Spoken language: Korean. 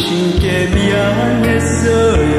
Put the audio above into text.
당신께 미안했어요.